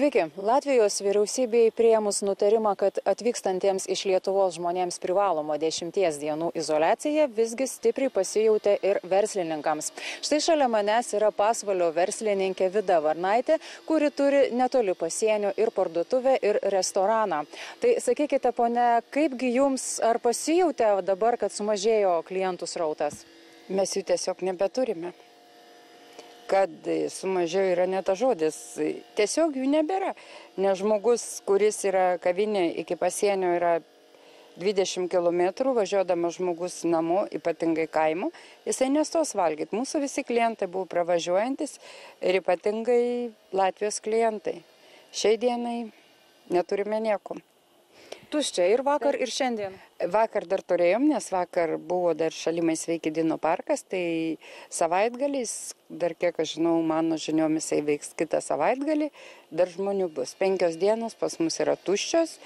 Sveiki. Latvijos vyriausybei prieimus nutarimą, kad atvykstantiems iš Lietuvos žmonėms privaloma dešimties dienų izolacija visgi stipriai pasijautė ir verslininkams. Štai šalia manęs yra pasvalio verslininkė Vida Varnaitė, kuri turi netoli pasienio ir parduotuvę, ir restoraną. Tai sakykite, pone, kaipgi jums ar pasijautė dabar, kad sumažėjo klientų srautas? Mes jų tiesiog nebeturime kad sumažėjo yra ne ta žodis. Tiesiog jų nebėra. Nes žmogus, kuris yra kavinė iki pasienio yra 20 km, važiuodamas žmogus namo, ypatingai kaimo, jisai nestos valgyti. Mūsų visi klientai buvo pravažiuojantis ir ypatingai Latvijos klientai. Šiai dienai neturime nieko. Tuščia ir vakar, ir šiandien. Vakar dar turėjom, nes vakar buvo dar šalimai sveiki Dino parkas, tai savaitgaliais, dar kiek aš žinau, mano žiniomis jisai veiks kitą savaitgalį, dar žmonių bus. Penkios dienos pas mus yra tuščios,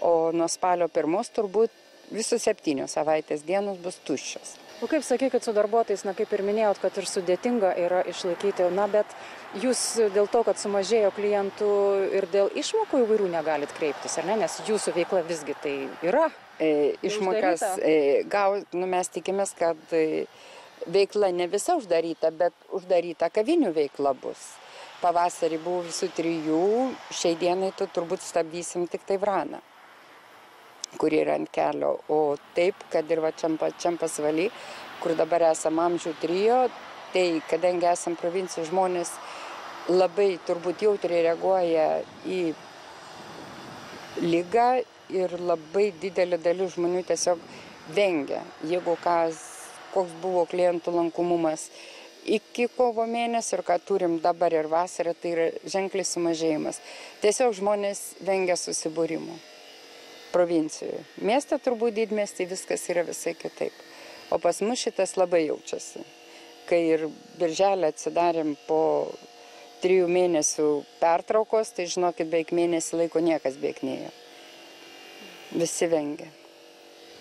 o nuo spalio pirmos turbūt visos septynios savaitės dienos bus tuščios. O kaip sakykit su darbuotojais, na kaip ir minėjot, kad ir sudėtinga yra išlaikyti, na bet jūs dėl to, kad sumažėjo klientų ir dėl išmokų įvairių negalit kreiptis, ar ne, nes jūsų veikla visgi tai yra. E, išmokas e, gaut, nu, mes tikimės, kad e, veikla ne visa uždaryta, bet uždaryta kavinių veikla bus. Pavasarį buvo visų trijų, šiai dienai tu turbūt stabdysim tik tai vraną kuri yra ant kelio. O taip, kad ir va čiam pasvaly, kur dabar esam amžių trijo, tai kadangi esam provincijų žmonės labai turbūt jautriai reaguoja į lygą ir labai didelė dalis žmonių tiesiog vengia. Jeigu kas, koks buvo klientų lankomumas iki kovo mėnesio ir ką turim dabar ir vasarą, tai yra ženklis sumažėjimas. Tiesiog žmonės vengia susibūrimų provincijoje. Mieste turbūt didmesti viskas yra visai kitaip. O pas mus šitas labai jaučiasi. Kai ir birželį atsidarėm po trijų mėnesių pertraukos, tai žinokit, beveik mėnesį laiko niekas bėgnėjo. Visi vengia.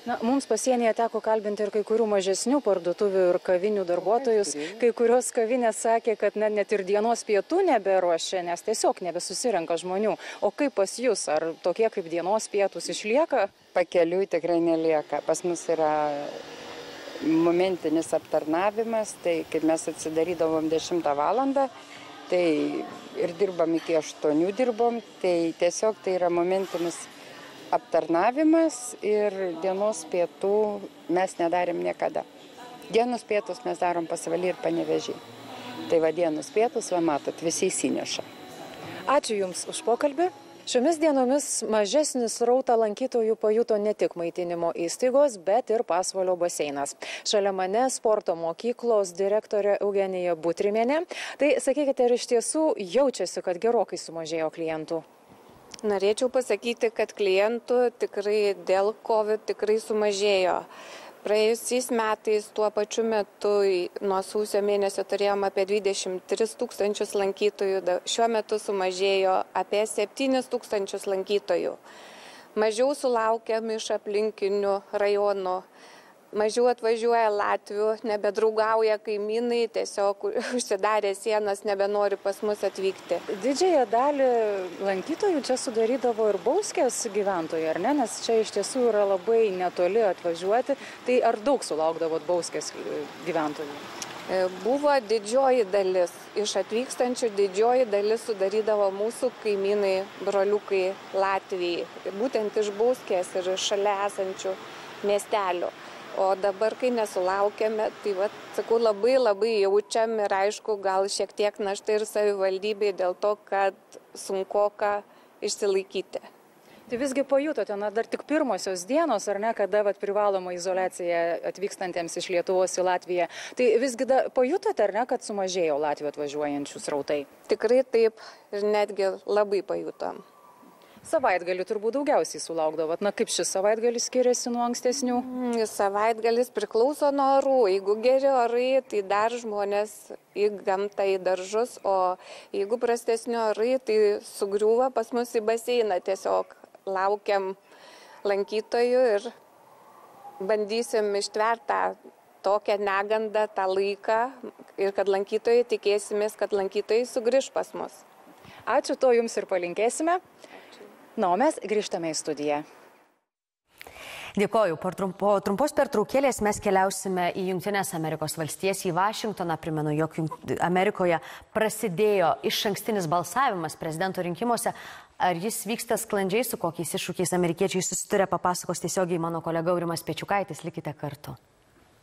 Na, mums pasienyje teko kalbinti ir kai kurių mažesnių parduotuvių ir kavinių darbuotojus. Kai kurios kavinės sakė, kad net, net ir dienos pietų neberuošia, nes tiesiog nebesusirenka žmonių. O kaip pas jūs, ar tokie kaip dienos pietus išlieka? Pakeliui tikrai nelieka. Pas mus yra momentinis aptarnavimas, tai kaip mes atsidarydavom 10 valandą, tai ir dirbam iki 8 dirbom, tai tiesiog tai yra momentinis aptarnavimas ir dienos pietų mes nedarėm niekada. Dienos pietus mes darom pasvalį ir panevežį. Tai va dienos pietus, va matot, visi įsineša. Ačiū Jums už pokalbį. Šiomis dienomis mažesnį srautą lankytojų pajuto ne tik maitinimo įstaigos, bet ir pasvalio baseinas. Šalia mane sporto mokyklos direktorė Eugenija Butrimienė. Tai sakykite, ar iš tiesų jaučiasi, kad gerokai sumažėjo klientų? Norėčiau pasakyti, kad klientų tikrai dėl COVID tikrai sumažėjo. Praėjusiais metais tuo pačiu metu nuo sausio mėnesio turėjom apie 23 tūkstančius lankytojų, šiuo metu sumažėjo apie 7 tūkstančius lankytojų. Mažiau sulaukiam iš aplinkinių rajonų mažiau atvažiuoja latvių nebedraugauja kaimynai tiesiog užsidarė sienas nebenori pas mus atvykti. Didžiąją dalį lankytojų čia sudarydavo ir bauskės gyventojai ar ne? Nes čia iš tiesų yra labai netoli atvažiuoti. Tai ar daug sulaukdavot bauskės gyventojų? E, Buvo didžioji dalis, iš atvykstančių didžioji dalis sudarydavo mūsų kaimynai, broliukai Latvijai, būtent iš Bauskės ir šalia esančių miestelių o dabar kai nesulaukėme tai vat sakau labai labai jaučiam ir aišku gal šiek tiek našta ir savivaldybei dėl to kad sunkoka išsilaikyti Tai visgi pajutote, na dar tik pirmosios dienos, ar ne, kada vat, privaloma izolacija atvykstantiems iš Lietuvos į Latviją. Tai visgi da, pajutote, ar ne, kad sumažėjo Latvijo atvažiuojančių srautai? Tikrai taip ir netgi labai pajutom. Savaitgalį turbūt daugiausiai sulaukdavot. Na kaip šis savaitgalis skiriasi nuo ankstesnių? Mm, savaitgalis priklauso nuo orų. Jeigu geri orai, tai dar žmonės į gamtą, į daržus, o jeigu prastesni orai, tai sugriūva pas mus į baseiną. Tiesiog laukiam lankytojų ir bandysim ištvertą tokią negandą, tą laiką ir kad lankytojai tikėsimės, kad lankytojai sugrįž pas mus. Ačiū to jums ir palinkėsime. Na, o mes grįžtame į studiją. Dėkoju. Po, trumpo, trumpos pertraukėlės mes keliausime į Junktinės Amerikos valstijas, į Vašingtoną. Primenu, jog Amerikoje prasidėjo iš ankstinis balsavimas prezidento rinkimuose. Ar jis vyksta sklandžiai, su kokiais iššūkiais amerikiečiai susituria, papasakos tiesiogiai mano kolega Aurimas Pečiukaitis. Likite kartu.